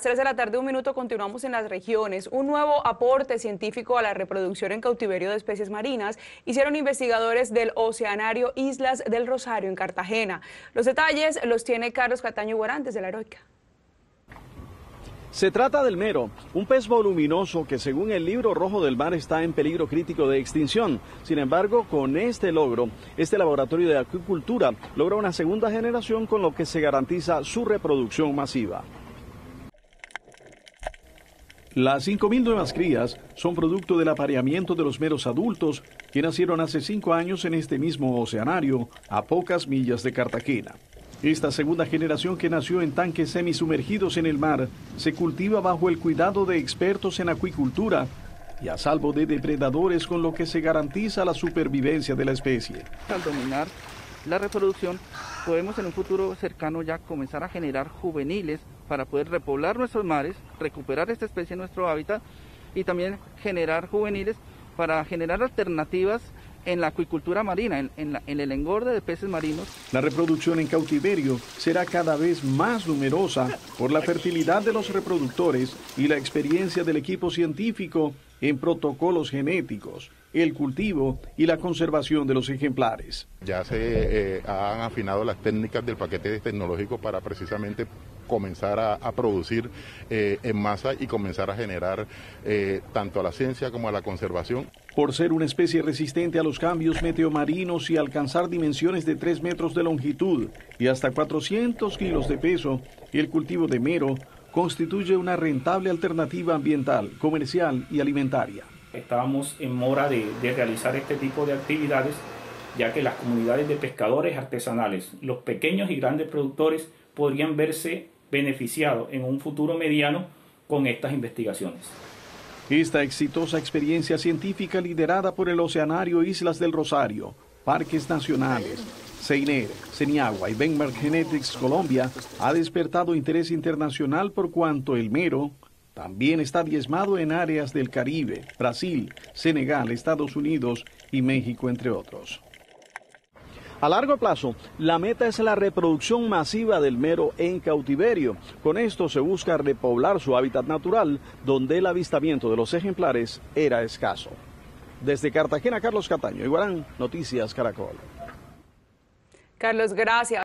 3 de la tarde, un minuto, continuamos en las regiones. Un nuevo aporte científico a la reproducción en cautiverio de especies marinas hicieron investigadores del Oceanario Islas del Rosario en Cartagena. Los detalles los tiene Carlos Cataño Guarantes de la Heroica. Se trata del mero, un pez voluminoso que según el libro rojo del mar está en peligro crítico de extinción. Sin embargo, con este logro, este laboratorio de acuicultura logra una segunda generación con lo que se garantiza su reproducción masiva. Las 5.000 nuevas crías son producto del apareamiento de los meros adultos que nacieron hace cinco años en este mismo oceanario, a pocas millas de Cartagena. Esta segunda generación que nació en tanques semisumergidos en el mar se cultiva bajo el cuidado de expertos en acuicultura y a salvo de depredadores con lo que se garantiza la supervivencia de la especie. Al dominar la reproducción, podemos en un futuro cercano ya comenzar a generar juveniles para poder repoblar nuestros mares, recuperar esta especie en nuestro hábitat y también generar juveniles para generar alternativas en la acuicultura marina, en, en, el engorde de peces marinos. La reproducción en cautiverio será cada vez más numerosa por la fertilidad de los reproductores y la experiencia del equipo científico en protocolos genéticos, el cultivo y la conservación de los ejemplares. Ya se eh, han afinado las técnicas del paquete tecnológico para precisamente comenzar a, producir eh, en masa y comenzar a generar eh, tanto a la ciencia como a la conservación. Por ser una especie resistente a los cambios meteomarinos y alcanzar dimensiones de 3 metros de longitud y hasta 400 kilos de peso, el cultivo de mero constituye una rentable alternativa ambiental, comercial y alimentaria. Estábamos en mora de, de realizar este tipo de actividades ya que las comunidades de pescadores artesanales, los pequeños y grandes productores podrían verse beneficiados en un futuro mediano con estas investigaciones. Esta exitosa experiencia científica liderada por el Oceanario Islas del Rosario, Parques Nacionales, Seiner, Seniagua y Benmark Genetics Colombia ha despertado interés internacional por cuanto el mero también está diezmado en áreas del Caribe, Brasil, Senegal, Estados Unidos y México, entre otros. A largo plazo, la meta es la reproducción masiva del mero en cautiverio. Con esto se busca repoblar su hábitat natural, donde el avistamiento de los ejemplares era escaso. Desde Cartagena, Carlos Cataño, Iguarán, Noticias Caracol. Carlos, gracias.